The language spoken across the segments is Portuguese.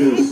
please.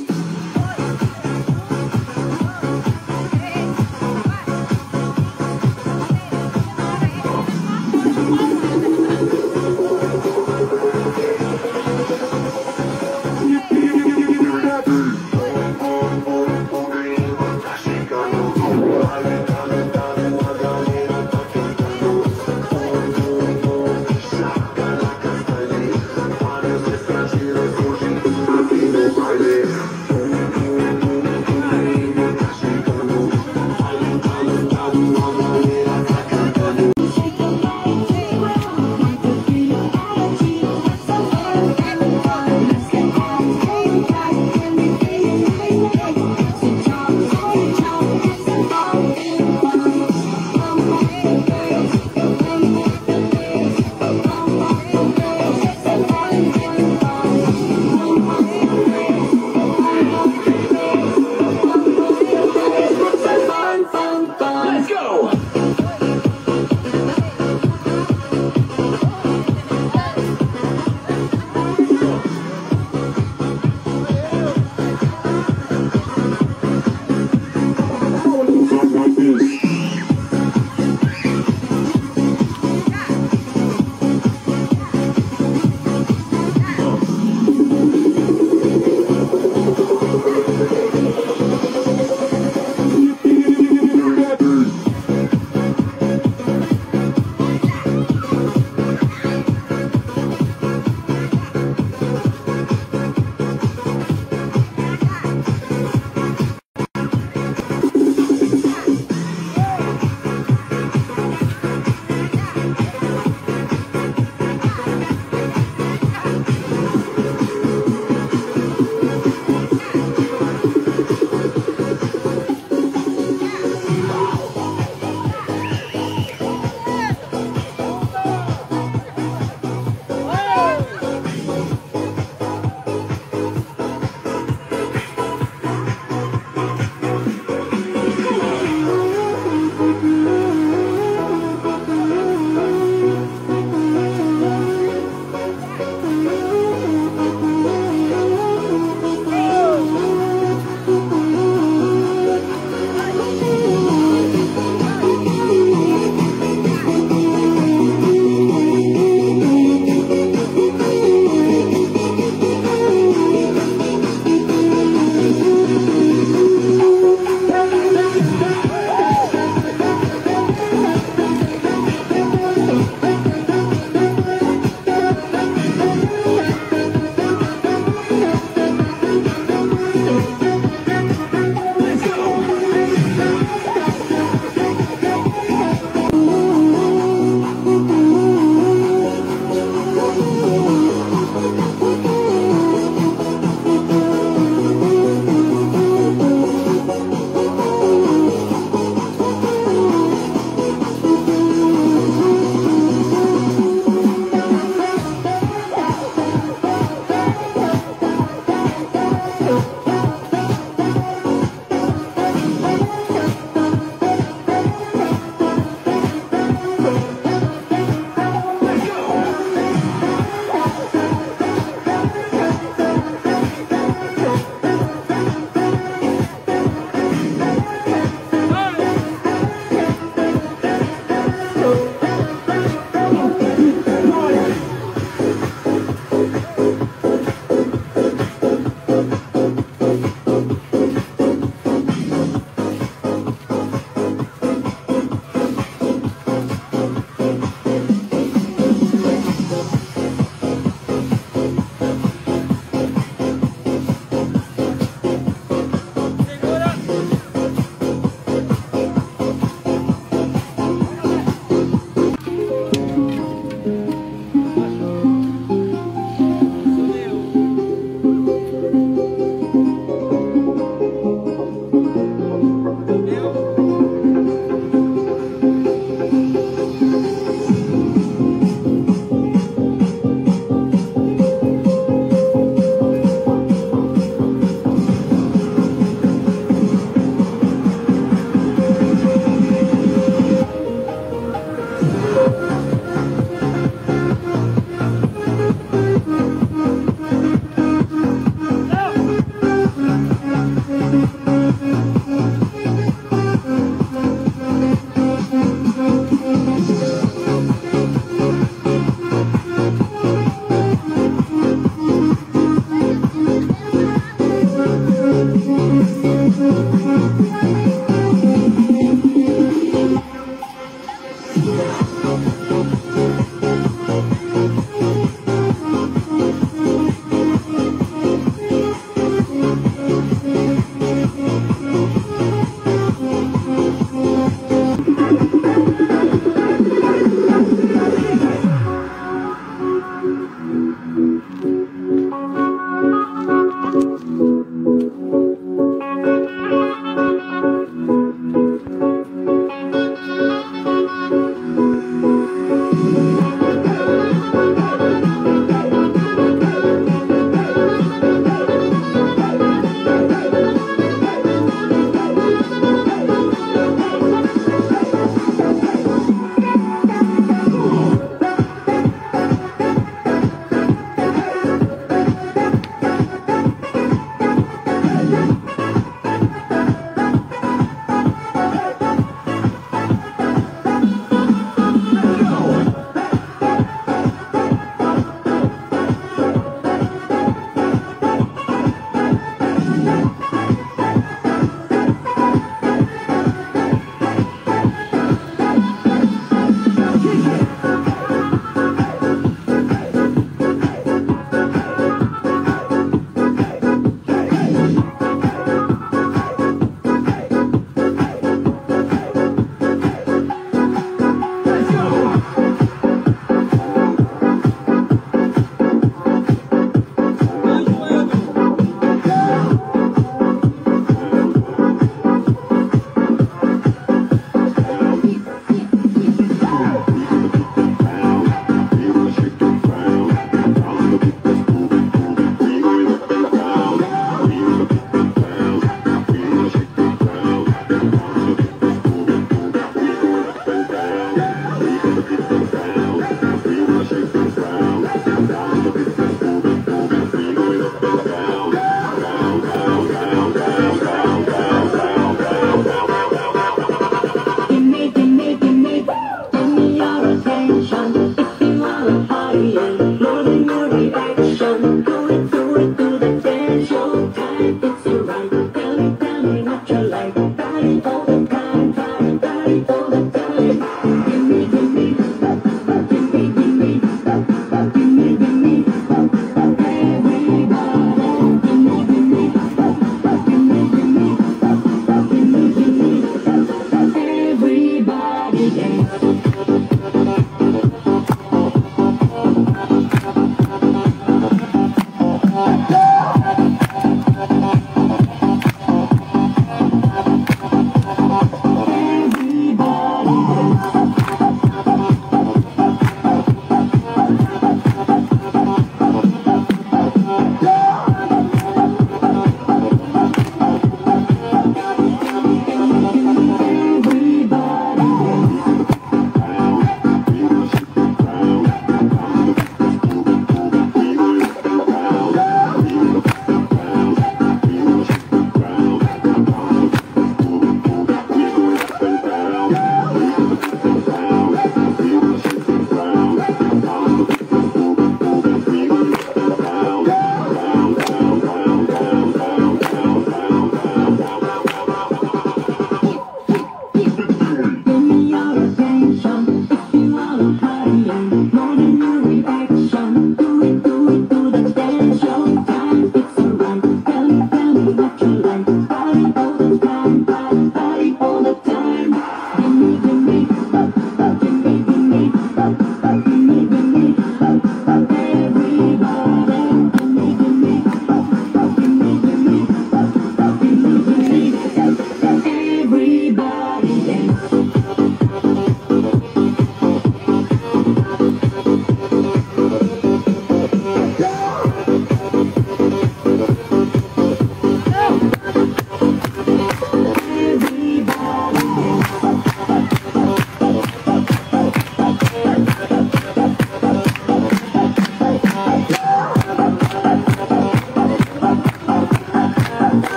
light.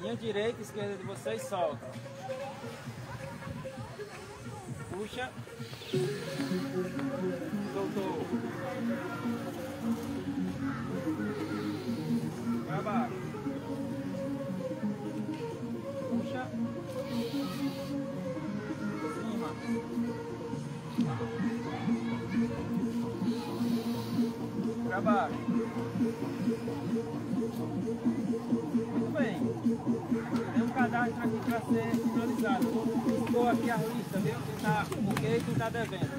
Minha direita, esquerda de vocês, solta. Puxa. Soltou. Vai abaixo. Puxa. Cima. Pra baixo. and other bands.